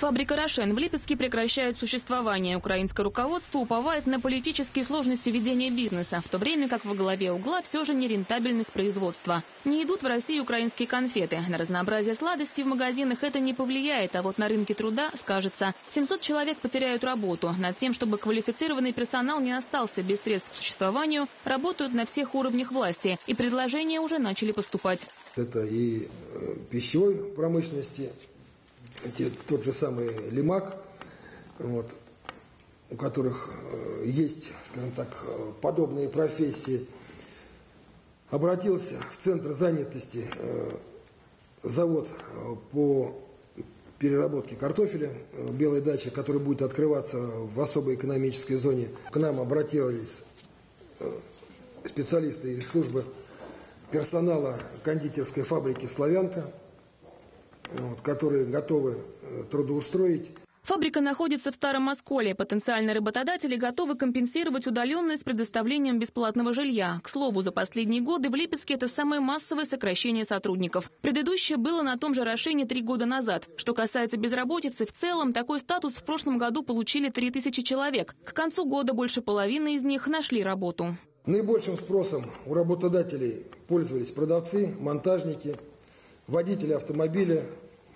Фабрика «Рошен» в Липецке прекращает существование. Украинское руководство уповает на политические сложности ведения бизнеса, в то время как во главе угла все же нерентабельность производства. Не идут в Россию украинские конфеты. На разнообразие сладостей в магазинах это не повлияет, а вот на рынке труда скажется. 700 человек потеряют работу. Над тем, чтобы квалифицированный персонал не остался без средств к существованию, работают на всех уровнях власти. И предложения уже начали поступать. Это и э, пищевой промышленности, те, тот же самый Лимак, вот, у которых э, есть, скажем так, э, подобные профессии, обратился в Центр занятости э, завод по переработке картофеля белой дачи, который будет открываться в особой экономической зоне. К нам обратились специалисты из службы персонала кондитерской фабрики «Славянка», вот, которые готовы э, трудоустроить. Фабрика находится в Старом Осколе. Потенциальные работодатели готовы компенсировать удаленность предоставлением бесплатного жилья. К слову, за последние годы в Липецке это самое массовое сокращение сотрудников. Предыдущее было на том же Рошене три года назад. Что касается безработицы, в целом такой статус в прошлом году получили 3000 человек. К концу года больше половины из них нашли работу. Наибольшим спросом у работодателей пользовались продавцы, монтажники – водители автомобиля,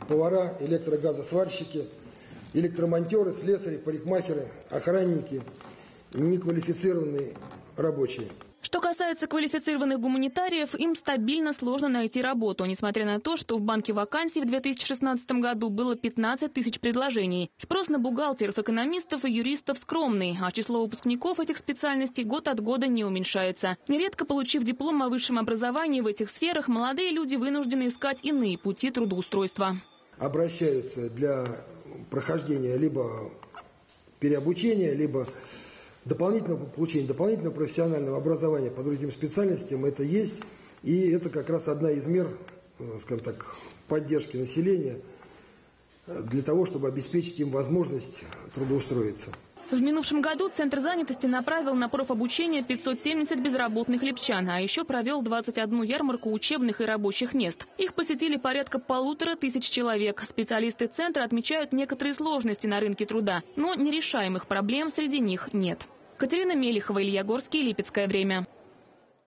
повара, электрогазосварщики, электромонтеры, слесари, парикмахеры, охранники, неквалифицированные рабочие. Что касается квалифицированных гуманитариев, им стабильно сложно найти работу, несмотря на то, что в банке вакансий в 2016 году было 15 тысяч предложений. Спрос на бухгалтеров, экономистов и юристов скромный, а число выпускников этих специальностей год от года не уменьшается. Нередко получив диплом о высшем образовании в этих сферах, молодые люди вынуждены искать иные пути трудоустройства. Обращаются для прохождения либо переобучения, либо дополнительного получения дополнительного профессионального образования по другим специальностям это есть, и это как раз одна из мер, э, скажем так, поддержки населения э, для того, чтобы обеспечить им возможность трудоустроиться. В минувшем году Центр занятости направил на профобучение 570 безработных липчан, а еще провел 21 ярмарку учебных и рабочих мест. Их посетили порядка полутора тысяч человек. Специалисты Центра отмечают некоторые сложности на рынке труда, но нерешаемых проблем среди них нет. Катерина Мелихова, Илья Горский, Липецкое время.